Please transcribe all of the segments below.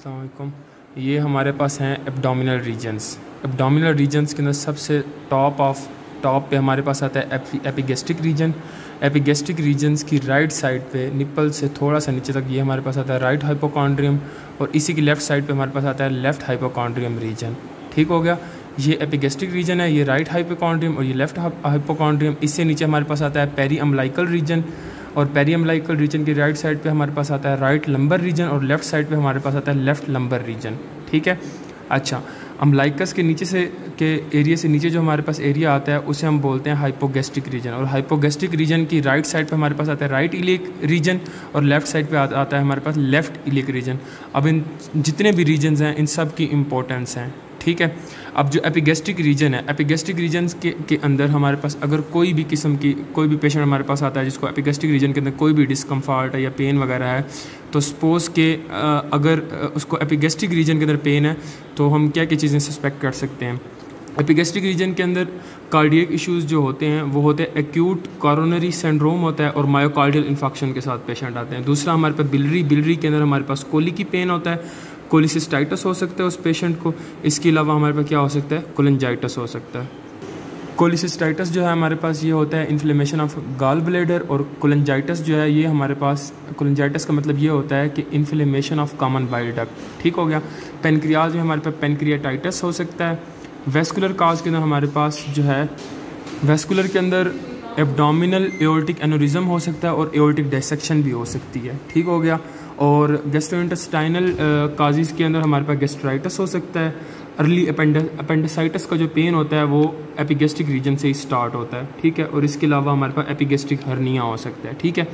अस्सलाम ये हमारे पास हैं एब्डोमिनल रीजन्स एब्डोमिनल रीजन्स के अंदर सबसे टॉप ऑफ़ टॉप पे हमारे पास आता है एपिगेस्टिक रीजन एपिगेस्टिक रीजन्स की राइट साइड पे निपल से थोड़ा सा नीचे तक, ये हमारे पास आता है राइट हाइपोकॉन्ड्रियम और इसी की लेफ़्ट साइड पे हमारे पास आता है लेफ़्ट हाइपोकॉन्ड्रियम रीजन ठीक हो गया? ये एपिगेस्टिक रीजन है, ये राइट हाइपोकॉन्ड्रियम और ये लेफ़्ट हाइपोकॉन्ड्रियम इससे नीचे हमारे पास आता है पेरी रीजन और पेरियमलाइकल रीजन की राइट साइड पे हमारे पास आता है राइट लंबर रीजन और लेफ़्ट साइड पे हमारे पास आता है लेफ़्ट लंबर रीजन ठीक है? अच्छा अम्लाइकस के नीचे से, के एरिया से नीचे जो हमारे पास एरिया आता है, उसे हम बोलते हैं हाइपोगेस्टिक रीजन और हाइपोगेस्टिक रीजन की राइट साइड पे हमारे पास आता है राइट इलिक रीजन और लेफ़्ट साइड पे आता है हमारे पास लेफ़्ट इलिक रीजन अब इन जितने भी रीजन्स हैं, इन सब की इम्पोर्टेंस हैं। ठीक है? अब जो एपिगेस्टिक रीजन है एपिगेस्टिक रीजन के के अंदर हमारे पास अगर कोई भी किस्म की, कोई भी पेशेंट हमारे पास आता है जिसको एपिगेस्टिक रीजन के अंदर कोई भी डिस्कम्फर्ट या पेन वगैरह है तो सपोज़ के अगर उसको एपिगेस्टिक रीजन के अंदर पेन है तो हम क्या क्या चीज़ें सस्पेक्ट कर सकते हैं? एपिगेस्टिक रीजन के अंदर कार्डियक इश्यूज़ जो होते हैं, वो होते हैं एक्यूट कॉरोनरी सेंड्रोम होता है और मायोकार्डियल इन्फेक्शन के साथ पेशेंट आते हैं। दूसरा हमारे पास बिलरी बिलरी के अंदर हमारे पास कोली की पेन होता है कोलिसिस्टाइटस हो सकता है उस पेशेंट को। इसके अलावा हमारे पास क्या हो सकता है? कोलेंजाइटस हो सकता है। कोलिसिस्टाइटस जो है हमारे पास ये होता है इन्फ्लेमेशन ऑफ़ गाल ब्लेडर और कोलेंजाइटस जो है ये हमारे पास कोलेंजाइटस का मतलब ये होता है कि inflammation of common bile duct ठीक हो गया? पेनक्रियाज में हमारे पास पेनक्रियाटाइटस हो सकता है। वेस्कुलर काज के अंदर हमारे पास जो है वेस्कुलर के अंदर एब्डोमिनल एओल्टिक एनोरिज्म हो सकता है और एओल्टिक डायसेक्शन भी हो सकती है। ठीक हो गया? और गेस्ट्रोइंटेस्टाइनल काजिज़ के अंदर हमारे पास गेस्ट्राइटस हो सकता है। अर्ली अपेंडिसाइटस का जो पेन होता है, वो एपिगेस्टिक रीजन से ही स्टार्ट होता है, ठीक है? और इसके अलावा हमारे पास एपिगेस्टिक हर्निया हो सकता है, ठीक है?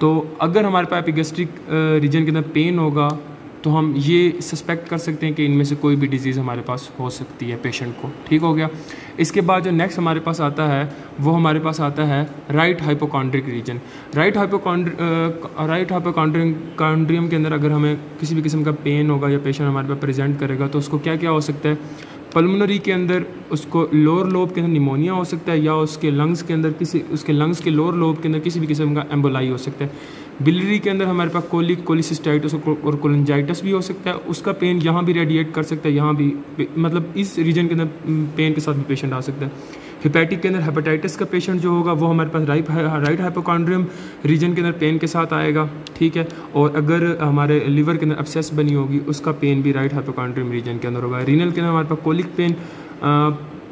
तो अगर हमारे पास एपिगेस्टिक रीजन के अंदर पेन होगा तो हम ये सस्पेक्ट कर सकते हैं कि इनमें से कोई भी डिज़ीज़ हमारे पास हो सकती है पेशेंट को। ठीक हो गया? इसके बाद जो नेक्स्ट हमारे पास आता है, वो हमारे पास आता है right hypochondriac region right hypochondr right hypochondrium के अंदर अगर हमें किसी भी किस्म का पेन होगा या पेशेंट हमारे पास प्रेजेंट करेगा तो उसको क्या क्या हो सकता है? पल्मोनरी के अंदर उसको लोअर लोब के अंदर निमोनिया हो सकता है या उसके लंग्स के अंदर किसी, उसके लंग्स के लोअर लोब के अंदर किसी भी किस्म का एम्बोलाई हो सकता है। बिलरी के अंदर हमारे पास कोलिक कोलिसिस्टाइटिस और कोलेंजाइटिस भी हो सकता है। उसका पेन यहाँ भी रेडिएट कर सकता है, यहाँ भी मतलब इस रीजन के अंदर पेन के साथ भी पेशेंट आ सकता है। हिपैटिक के अंदर हेपेटाइटिस का पेशेंट जो होगा, वो हमारे पास राइट राइट हाइपोकॉन्ड्रियम रीजन के अंदर पेन के साथ आएगा, ठीक है? और अगर हमारे लिवर के अंदर अपसेस बनी होगी, उसका पेन भी राइट हाइपोकॉन्ड्रियम रीजन के अंदर होगा। रीनल के अंदर हमारे पास कोलिक पेन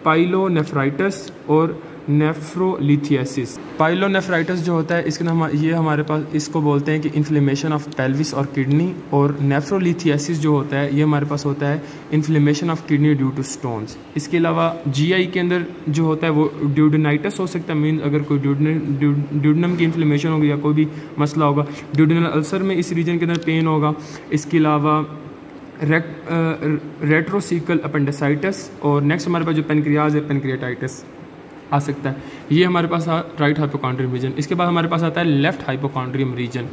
पाइलोनेफ्राइटस और नेफ्रोलिथियासिस पाइलोनेफ्राइटिस जो होता है, इसके नाम, ये हमारे पास, इसको बोलते हैं कि इन्फ्लेमेशन ऑफ़ पेल्विस और किडनी और नेफ्रोलिथियासिस जो होता है, ये हमारे पास होता है inflammation of kidney due to stones इसके अलावा जीआई के अंदर जो होता है, वो ड्यूडनाइटस हो सकता है मीन अगर कोई ड्यूडनम की इन्फ्लेमेशन होगी या कोई भी मसला होगा ड्यूडनल अल्सर में इस रीजन के अंदर पेन होगा। इसके अलावा रेट्रोसिकल अपेंडिसाइटिस और नेक्स्ट हमारे पास जो पेनक्रियाज है पेनक्रियाटाइटिस आ सकता है। ये हमारे पास राइट हाइपोकॉन्ड्रियम रीजन इसके बाद हमारे पास आता है left hypochondrium region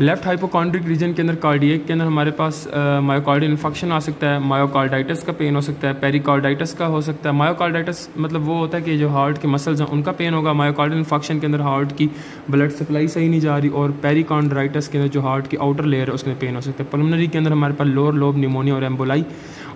left hypochondriac region के अंदर कार्डियक के अंदर हमारे पास मायोकार्डियल इन्फेक्शन आ सकता है मायोकार्डाइटिस का पेन हो सकता है पेरिकार्डाइटिस का हो सकता है। मायोकार्डाइटिस मतलब वो होता है कि जो हार्ट के मसल्स हैं, उनका पेन होगा। मायोकार्डियल इन्फेक्शन के अंदर हार्ट की ब्लड सप्लाई सही नहीं जा रही और पेरिकॉन्ड्राइटिस के अंदर जो हार्ट की आउटर लेयर है, उसके पेन हो सकता है। पल्मनरी के अंदर हमारे पास लोअर लोब निमोनिया और एम्बोलाई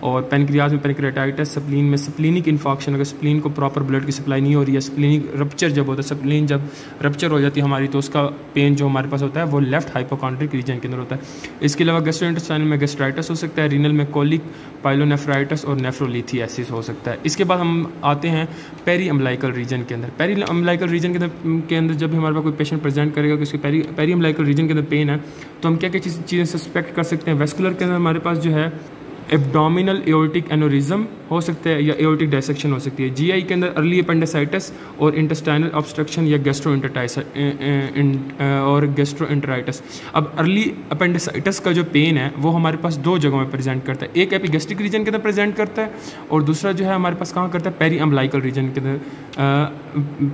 और पेनक्रियाज में पेनक्रेटाइटिस स्प्लीन में स्प्लिनिक इन्फॉक्शन अगर स्प्लीन को प्रॉपर ब्लड की सप्लाई नहीं हो रही है स्प्लिनिक रप्चर जब होता है स्प्लीन जब रप्चर हो जाती है हमारी तो उसका पेन जो हमारे पास होता है, वो लेफ़्ट हाइपोकॉन्ट्रिक रीजन के अंदर होता है। इसके अलावा गेस्ट्रोइंटेस्टाइनल में गेस्ट्राइटिस हो सकता है रीनल में कोलिक पाइलोनेफ्राइटिस और नेफ्रोलिथियासिस हो सकता है। इसके बाद हम आते हैं पेरी अम्लाइकल रीजन के अंदर। पेरी अम्लाइकल रीजन के अंदर के अंदर जब हमारे पास कोई पेशेंट प्रेजेंट करेगा, कि उसके पेरी पेरी अम्लाइकल रीजन के अंदर पेन है तो हम क्या क्या चीज़ें सस्पेक्ट कर सकते हैं? वेस्कुलर के अंदर हमारे पास जो है एब्डोमिनल एओल्टिक एनोरिज्म हो सकता है या एओल्टिक डायसेक्शन हो सकती है। जीआई के अंदर अर्ली अपेंडिसाइटिस और इंटेस्टाइनल ऑब्स्ट्रक्शन या गैस्ट्रो और गैस्ट्रो अब अर्ली अपेंडिसाइटिस का जो पेन है, वो हमारे पास दो जगहों में प्रेजेंट करता है। एक एपिगेस्टिक रीजन के अंदर प्रेजेंट करता है और दूसरा जो है हमारे पास कहाँ करता है? पेरी अम्बलाइकल रीजन के अंदर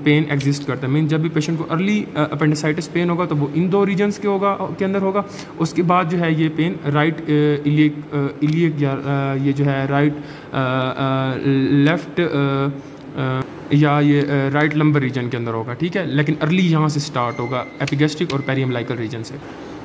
पेन एग्जिस्ट करता है। मीन जब भी पेशेंट को अर्ली अपेंडिसाइटिस पेन होगा तो वो इन दो रीजन्स के होगा, के अंदर होगा। उसके बाद जो है ये पेन राइट इलियक या ये जो है राइट लेफ़्ट या ये राइट लंबर रीजन के अंदर होगा, ठीक है? लेकिन अर्ली यहाँ से स्टार्ट होगा एपिगेस्टिक और पेरियम लाइकल रीजन से।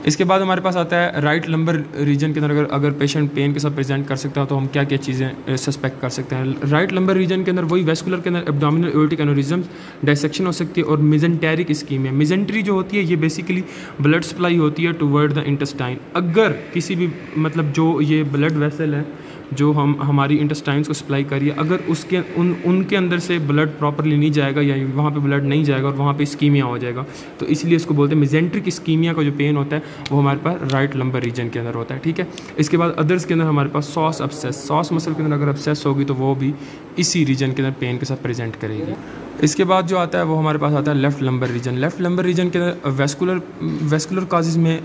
इसके बाद हमारे पास आता है राइट लंबर रीजन के अंदर अगर अगर पेशेंट पेन के साथ प्रेजेंट कर सकता है तो हम क्या क्या चीज़ें सस्पेक्ट कर सकते हैं। राइट लंबर रीजन के अंदर वही वेस्कुलर के अंदर एब्डोमिनल एओर्टिक एनोरिज्म डायसेक्शन हो सकती है और मिजेंटेरिक स्कीम है मिजेंट्री जो होती है, ये बेसिकली ब्लड सप्लाई होती है टूवर्ड द इंटेस्टाइन अगर किसी भी मतलब जो ये ब्लड वेसल है जो हम, हमारी इंटेस्टाइंस को सप्लाई करिए अगर उसके, उन, उनके अंदर से ब्लड प्रॉपरली नहीं जाएगा, या वहाँ पे ब्लड नहीं जाएगा और वहाँ पे स्कीमिया हो जाएगा तो इसलिए इसको बोलते हैं मिजेंट्रिक स्कीमिया का जो पेन होता है, वो हमारे पास राइट लंबर रीजन के अंदर होता है, ठीक है? इसके बाद अदर्स के अंदर हमारे पास सॉस अपसेस सॉस मसल के अंदर अगर अपसेस होगी तो वो भी इसी रीजन के अंदर पेन के साथ प्रेजेंट करेगी। इसके बाद जो आता है, वो हमारे पास आता है left lumbar region left lumbar region के अंदर वेस्कुलर वेस्कुलर काजेज़ में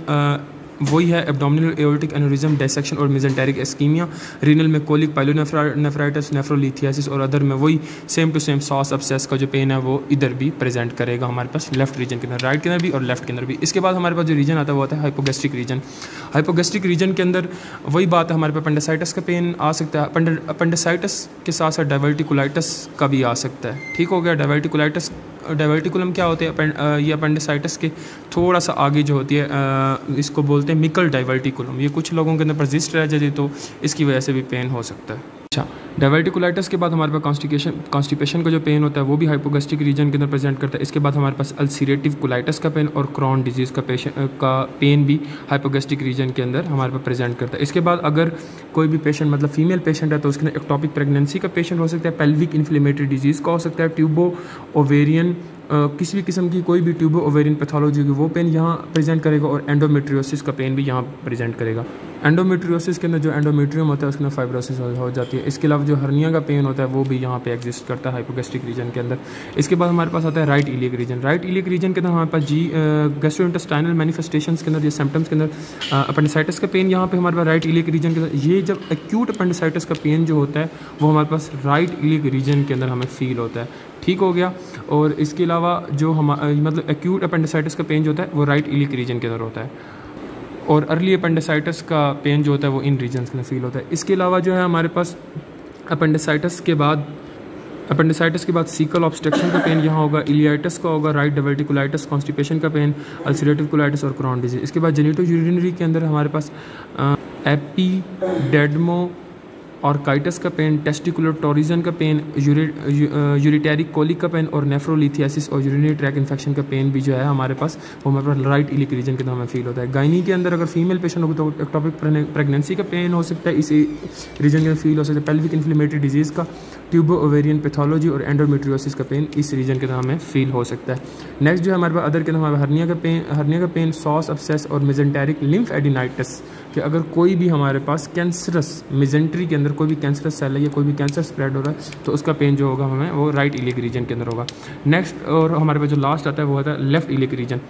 वही है एब्डोमिनल एओर्टिक एनोरिज्म डायसेक्शन और मिजेंटेरिक एस्कीमिया रीनल में कोलिक पाइलोनेफ्राइटिस नेफ्रोलिथियासिस और अदर में वही same to same psoas abscess का जो पेन है वो इधर भी प्रेजेंट करेगा हमारे पास लेफ़्ट रीजन के अंदर राइट के अंदर भी और लेफ़्ट के अंदर भी। इसके बाद हमारे पास जो रीजन आता है वो आता है हाइपोगेस्ट्रिक रीजन हाइपोगेस्ट्रिक रीजन के अंदर वही बात है हमारे पास पेंडासाइटस का पेन आ सकता है। पेंडासाइटस के साथ साथ डाइवर्टिकुलाइटस का भी आ सकता है। ठीक हो गया? डाइवर्टिकुलाइटस डाइवर्टिकुलम क्या होते हैं? ये अपेंडिसाइटिस के थोड़ा सा आगे जो होती है इसको बोलते हैं मिकल डाइवर्टिकुलम ये कुछ लोगों के अंदर परजिस्ट रह जाती तो इसकी वजह से भी पेन हो सकता है। अच्छा डाइवर्टिकुलाइटिस के बाद हमारे पास कॉन्स्टिकेशन कॉन्स्टिपेशन का जो पेन होता है, वो भी हाइपोगेस्टिक रीजन के अंदर प्रेजेंट करता है। इसके बाद हमारे पास अल्सीरेटिव कोलाइटस का पेन और क्रॉन डिज़ीज़ का पेशेंट का पेन भी हाइपोगेस्टिक रीजन के अंदर हमारे पास प्रेजेंट करता है। इसके बाद अगर कोई भी पेशेंट मतलब फीमेल पेशेंट है तो उसके अंदर एक्टॉपिक प्रेगनेंसी का पेशेंट हो सकता है पेल्विक इन्फ्लेमेटरी डिज़ीज़ का हो सकता है ट्यूबो ओवेरियन किसी भी किस्म की कोई भी ट्यूबो ओवेरियन पैथोलॉजी होगी वो पेन यहाँ प्रेजेंट करेगा और एंडोमेट्रियोसिस का पेन भी यहाँ प्रेजेंट करेगा। एंडोमेट्रियोसिस के अंदर जो एंडोमेट्रियम होता है, उसके अंदर फाइब्रोसिस हो जाती है। इसके अलावा जो हर्निया का पेन होता है, वो भी यहाँ पे एग्जिस्ट करता है हाइपोगेस्ट्रिक रीजन के अंदर। इसके बाद हमारे पास आता है right iliac region right iliac region के अंदर हमारे पास जी गैस्ट्रोइंटेस्टाइनल मैनिफेस्टेशन के अंदर, या सिम्टम्स के अंदर अपेंडिसाइटिस का पेन यहाँ पे हमारे पास राइट इलिक रीजन के अंदर ये जब एक्यूट अपेंडिसाइटिस का पेन जो होता है, वो हमारे पास राइट इलिक रीजन के अंदर हमें फील होता है। ठीक हो गया? और इसके अलावा जो हम मतलब एक्यूट अपेंडिसाइटिस का पेन जो होता है, वो राइट इलिक रीजन के अंदर होता है। और अर्ली अपेंडिसाइटिस का पेन जो होता है वो इन रीजन्स में फील होता है। इसके अलावा जो है हमारे पास अपेंडिसाइटिस के बाद अपेंडिसाइटिस के बाद सीकल ऑब्स्ट्रक्शन का पेन यहाँ होगा इलियाइटिस का होगा राइट डिवर्टिकुलाइटिस कॉन्स्टिपेशन का पेन अल्सरेटिव कोलाइटिस और क्रॉन डिज़ीज़ इसके बाद जेनेटो यूरिनरी के अंदर हमारे पास एपी डेडमो और काइटस का पेन टेस्टिकुलर टोरिजन का पेन यूरिटेरिक कोलिक का पेन और नेफ्रोलिथियासिस और यूरिनरी ट्रैक इन्फेक्शन का पेन भी जो है हमारे पास, वो हमारे पास राइट इलिक रीजन के अंदर हमें फील होता है। गाइनी के अंदर अगर फीमेल पेशेंट होगी तो एक्टॉपिक प्रेगनेंसी का पेन हो सकता है, इसी रीजन के फील हो सकता है। पेल्विक इन्फ्लेमेटरी डिज़ीज़ का ट्यूबो ओवेरियन पैथोलॉजी और एंडोमेट्रियोसिस का पेन इस रीजन के अंदर हमें फील हो सकता है। नेक्स्ट जो है हमारे पास अदर के अंदर हमारे हरनिया का पेन हरनिया का पेन सॉस अपसेस और मिजेंटेरिक लिम्फ एडिनाइटिस कि अगर कोई भी हमारे पास कैंसरस मिजेंट्री के अंदर कोई भी कैंसरस सेल है या कोई भी कैंसर स्प्रेड हो रहा है तो उसका पेन जो होगा हमें, वो राइट इलिक रीजन के अंदर होगा। नेक्स्ट और हमारे पास जो लास्ट आता है, वो होता है left iliac region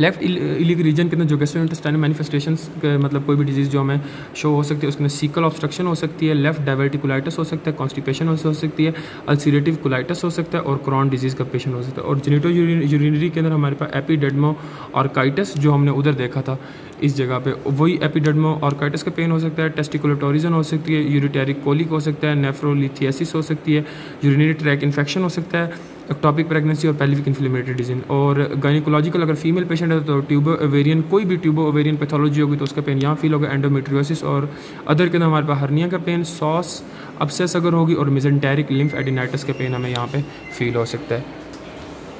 left iliac region के अंदर जो गैस्ट्रो इंटेस्टाइन मैनिफेस्टेशन मतलब कोई भी डिज़ीज़ जो हमें शो हो सकती है अंदर सीकल ऑब्स्ट्रक्शन हो सकती है लेफ़्ट डाइवर्टिकुलाइटिस हो सकता है कॉन्स्टिपेशन हो सकती है अल्सीरेटिव कुलाइटिस हो सकता है और क्रॉन डिज़ीज़ का पेशेंट हो सकता है। और जेनिटो यूरिनरी के अंदर हमारे पास एपीडेडमो और काइटस जो हमने उधर देखा था, इस जगह पे, वही एपिडेडमो और काइटस का पेन हो सकता है टेस्टिकुलर टोरिजन हो सकती है यूरिटेरिक कोलिक हो सकता है नेफ्रोलिथियासिस हो सकती है यूरिनरी ट्रैक इन्फेक्शन हो सकता है एक्टॉपिक प्रेगनेंसी और पेल्विक इन्फ्लेमेटरी डिज़ीज़ और गाइनिकोलॉजिकल अगर फीमेल पेशेंट है तो ट्यूबो ओवेरियन कोई भी ट्यूबो ओवेरियन पैथोलॉजी होगी तो उसका पेन यहाँ फील होगा एंडोमेट्रियोसिस और अदर के अंदर हमारे पास हर्निया का पेन सॉस अपसेस अगर होगी और मिजेंटेरिक लिम्फ एडिनाइटिस का पेन हमें यहाँ पे फील हो सकता है.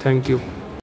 Thank you